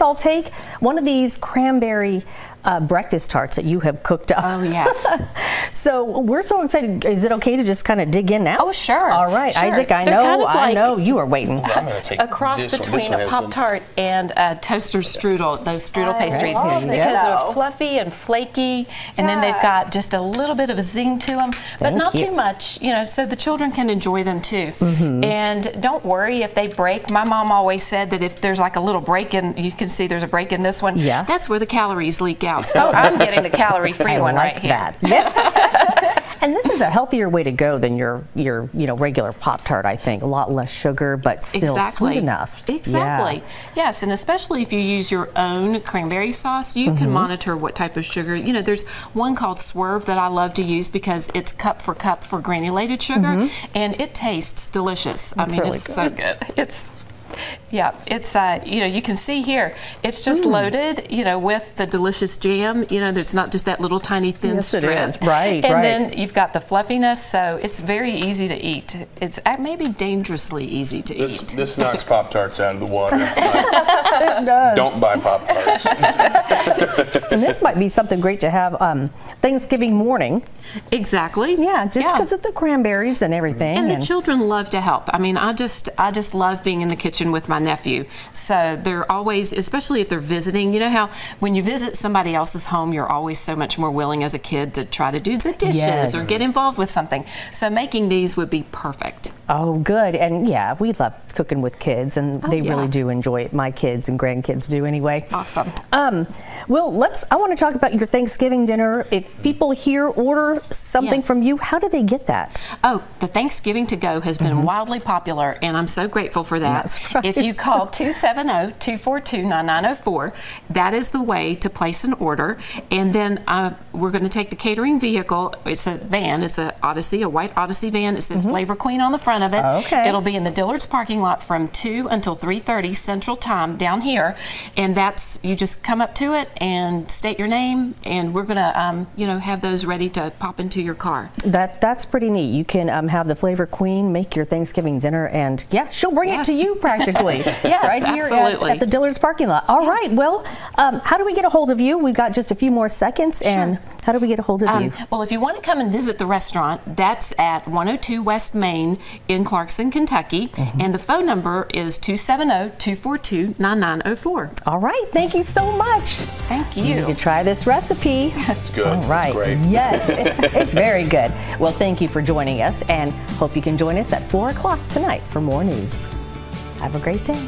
I'll take one of these cranberry uh, breakfast tarts that you have cooked up. Oh, yes. so we're so excited. Is it okay to just kind of dig in now? Oh, sure. All right, Sure. Isaac, I They're know, kind of I know you are waiting. I'm going to take A cross this one. This between one a Pop Tart and a toaster strudel, those strudel pastries, love because Yeah. they're fluffy and flaky, and then they've got just a little bit of a zing to them, but Thank not you. too much, you know, so the children can enjoy them too. Mm-hmm. And don't worry if they break. My mom always said that if there's like a little break in, you can see there's a break in this one. Yeah. That's where the calories leak out. So I'm getting the calorie-free one like right here. that. Yep. and this is a healthier way to go than your your you know regular Pop Tart. I think a lot less sugar, but still sweet enough. Exactly. Yeah. Yes, and especially if you use your own cranberry sauce, you Mm-hmm. can monitor what type of sugar. You know, there's one called Swerve that I love to use because it's cup for cup for granulated sugar, and it tastes delicious. I mean, Mm-hmm. really it's so good. It's yeah, it's uh, you know you can see here it's Mm. just loaded you know with the delicious jam. You know, there's not just that little tiny thin Yes, strip. is. Right, And right. then you've got the fluffiness, so it's very easy to eat. It's uh, maybe dangerously easy to This, eat. this knocks Pop Tarts out of the water. Like, Don't buy Pop Tarts. And this might be something great to have um, Thanksgiving morning. Exactly. Yeah, just because of the cranberries and everything. And the children love to help. I mean, I just I just love being in the kitchen with my nephew. So they're always, especially if they're visiting. You know how when you visit somebody else's home, you're always so much more willing as a kid to try to do the dishes Yes. or get involved with something. So making these would be perfect. Oh, good. And yeah, we love cooking with kids, and they yeah. really do enjoy it. My kids and grandkids do anyway. Awesome. Um, well, let's. I want to talk about your Thanksgiving dinner. If people here order something Yes. from you, how do they get that? Oh, the Thanksgiving to go has been wildly popular, and I'm so grateful for that. Surprised. If you call oh, 270 242 9904, that is the way to place an order. And then uh, we're going to take the catering vehicle. It's a van, it's a Odyssey, a white Odyssey van. It says Flavor Queen on the front of it. Okay. It'll be in the Dillard's parking lot from 2 until 3.30 Central Time down here. And that's, you just come up to it and state your name, and we're going to, um, you know, have those ready to pop into your car. That that's pretty neat. You can um, have the flavor queen make your Thanksgiving dinner, and yeah, she'll bring Yes. it to you practically. Yes, right here at- absolutely. At, the Dillard's parking lot. All right. Well, um, how do we get a hold of you? We've got just a few more seconds, and how do we get a hold of Um, you? well, if you want to come and visit the restaurant, that's at 102 West Main in Clarkson, Kentucky. Mm-hmm. And the phone number is 270 242 9904. All right. Thank you so much. Thank You You need you. to try this recipe. It's good. All right. It's great. Yes, it's, it's very good. Well, thank you for joining us, and hope you can join us at 4 o'clock tonight for more news. Have a great day.